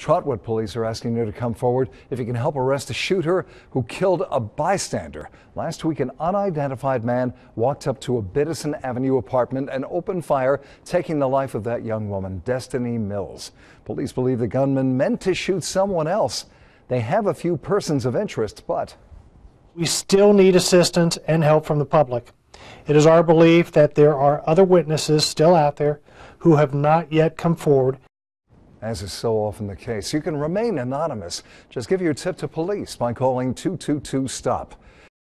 Trotwood police are asking you to come forward if you can help arrest a shooter who killed a bystander. Last week, an unidentified man walked up to a Biddison Avenue apartment and opened fire, taking the life of that young woman, Destiny Mills. Police believe the gunman meant to shoot someone else. They have a few persons of interest, but we still need assistance and help from the public. It is our belief that there are other witnesses still out there who have not yet come forward. As is so often the case, you can remain anonymous. Just give your tip to police by calling 222 STOP.